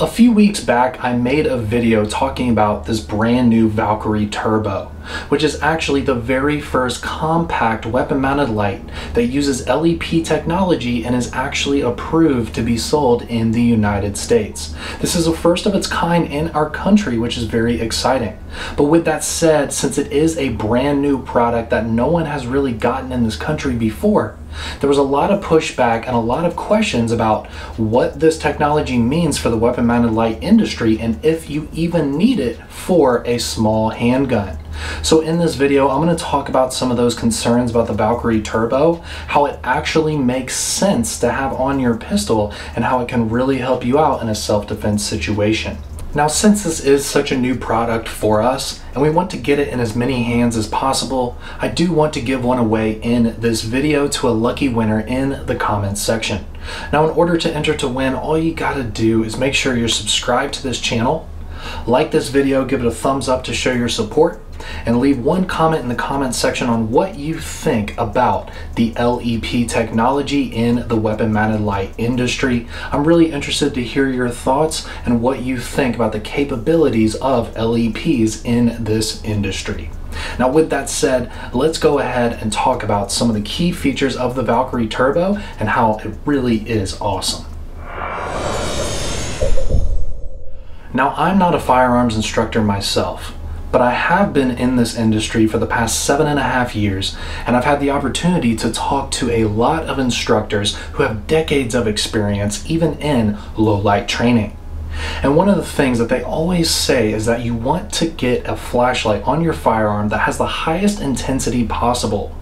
A few weeks back, I made a video talking about this brand new Valkyrie Turbo, which is actually the very first compact weapon-mounted light that uses LEP technology and is actually approved to be sold in the United States. This is a first of its kind in our country, which is very exciting. But with that said, since it is a brand new product that no one has really gotten in this country before, there was a lot of pushback and a lot of questions about what this technology means for the weapon mounted light industry and if you even need it for a small handgun. So in this video, I'm going to talk about some of those concerns about the Valkyrie Turbo, how it actually makes sense to have on your pistol, and how it can really help you out in a self-defense situation. Now since this is such a new product for us and we want to get it in as many hands as possible, I do want to give one away in this video to a lucky winner in the comments section. Now in order to enter to win, all you gotta do is make sure you're subscribed to this channel, like this video, give it a thumbs up to show your support, and leave one comment in the comment section on what you think about the LEP technology in the weapon mounted light industry. I'm really interested to hear your thoughts and what you think about the capabilities of LEPs in this industry. Now with that said, let's go ahead and talk about some of the key features of the Valkyrie Turbo and how it really is awesome. Now I'm not a firearms instructor myself, but I have been in this industry for the past seven and a half years, and I've had the opportunity to talk to a lot of instructors who have decades of experience, even in low light training. And one of the things that they always say is that you want to get a flashlight on your firearm that has the highest intensity possible.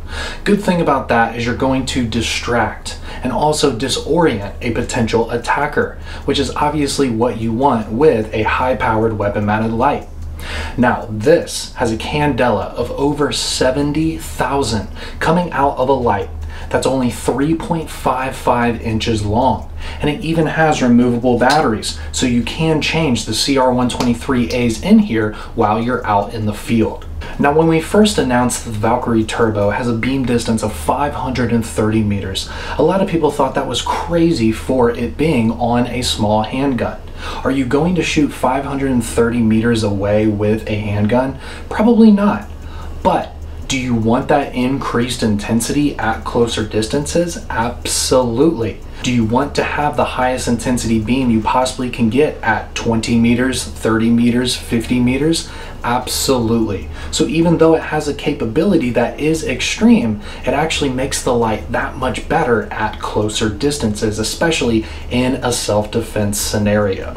Good thing about that is you're going to distract and also disorient a potential attacker, which is obviously what you want with a high powered weapon mounted light. Now, this has a candela of over 70,000 coming out of a light that's only 3.55 inches long. And it even has removable batteries, so you can change the CR123As in here while you're out in the field. Now when we first announced the Valkyrie Turbo has a beam distance of 530 meters, a lot of people thought that was crazy for it being on a small handgun. Are you going to shoot 530 meters away with a handgun? Probably not. But do you want that increased intensity at closer distances? Absolutely. Do you want to have the highest intensity beam you possibly can get at 20 meters, 30 meters, 50 meters? Absolutely. So even though it has a capability that is extreme, it actually makes the light that much better at closer distances, especially in a self-defense scenario.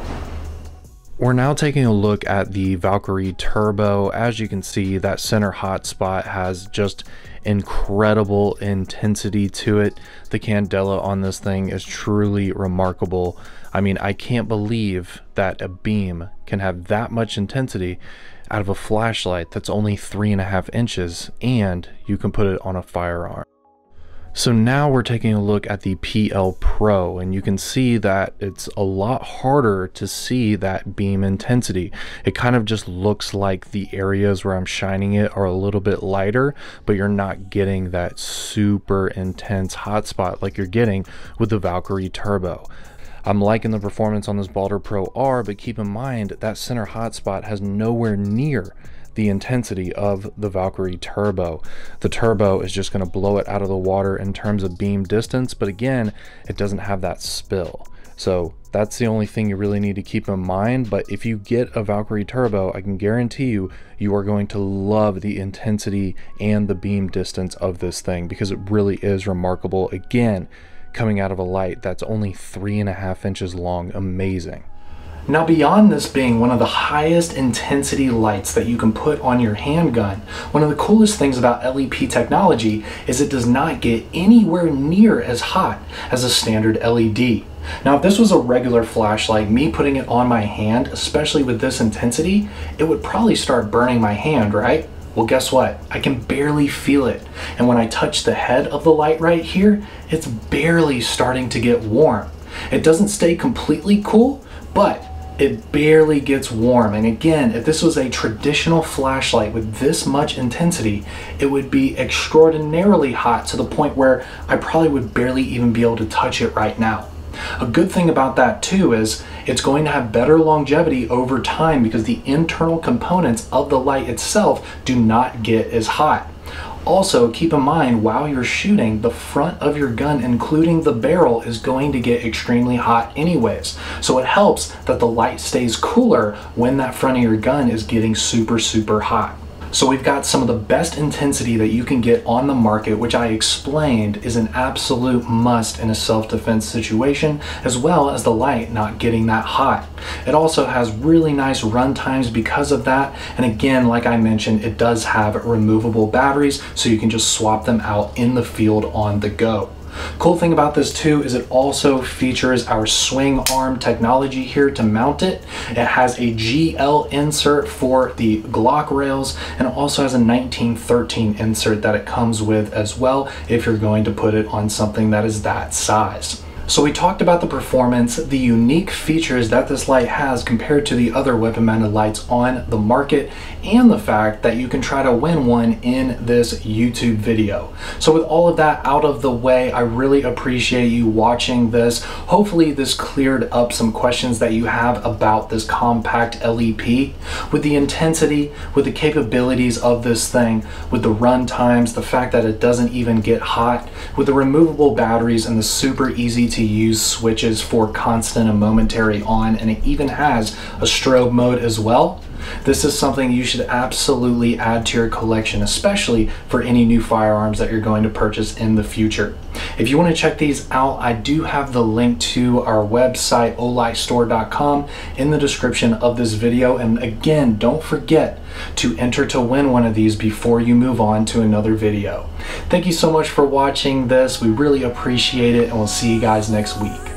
We're now taking a look at the Valkyrie Turbo. As you can see, that center hotspot has just incredible intensity to it. The candela on this thing is truly remarkable. I mean, I can't believe that a beam can have that much intensity out of a flashlight that's only three and a half inches and you can put it on a firearm. So now we're taking a look at the PL Pro and you can see that it's a lot harder to see that beam intensity. It kind of just looks like the areas where I'm shining it are a little bit lighter, but you're not getting that super intense hotspot like you're getting with the Valkyrie Turbo. I'm liking the performance on this Baldr Pro R, but keep in mind that center hotspot has nowhere near the intensity of the Valkyrie Turbo. The Turbo is just going to blow it out of the water in terms of beam distance, but again, it doesn't have that spill. So that's the only thing you really need to keep in mind. But if you get a Valkyrie Turbo, I can guarantee you, you are going to love the intensity and the beam distance of this thing because it really is remarkable. Again, coming out of a light that's only three and a half inches long. Amazing. Now beyond this being one of the highest intensity lights that you can put on your handgun, one of the coolest things about LEP technology is it does not get anywhere near as hot as a standard LED. Now if this was a regular flashlight, me putting it on my hand, especially with this intensity, it would probably start burning my hand, right? Well, guess what? I can barely feel it. And when I touch the head of the light right here, it's barely starting to get warm. It doesn't stay completely cool, but it barely gets warm. And again, if this was a traditional flashlight with this much intensity, it would be extraordinarily hot to the point where I probably would barely even be able to touch it right now. A good thing about that too is it's going to have better longevity over time because the internal components of the light itself do not get as hot. Also, keep in mind while you're shooting, the front of your gun, including the barrel, is going to get extremely hot anyways. So it helps that the light stays cooler when that front of your gun is getting super, super hot. So we've got some of the best intensity that you can get on the market, which I explained is an absolute must in a self-defense situation, as well as the light not getting that hot. It also has really nice run times because of that. And again, like I mentioned, it does have removable batteries, so you can just swap them out in the field on the go. Cool thing about this too is it also features our swing arm technology here to mount it. It has a GL insert for the Glock rails and also has a 1913 insert that it comes with as well if you're going to put it on something that is that size. So we talked about the performance, the unique features that this light has compared to the other weapon mounted lights on the market, and the fact that you can try to win one in this YouTube video. So with all of that out of the way, I really appreciate you watching this. Hopefully this cleared up some questions that you have about this compact LEP. With the intensity, with the capabilities of this thing, with the run times, the fact that it doesn't even get hot, with the removable batteries and the super easy to use switches for constant and momentary on, and it even has a strobe mode as well. This is something you should absolutely add to your collection, especially for any new firearms that you're going to purchase in the future. If you want to check these out, I do have the link to our website, olightstore.com, in the description of this video. And again, don't forget to enter to win one of these before you move on to another video. Thank you so much for watching this. We really appreciate it, and we'll see you guys next week.